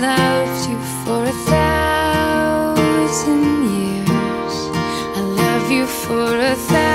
loved you for a thousand years. I love you for a thousand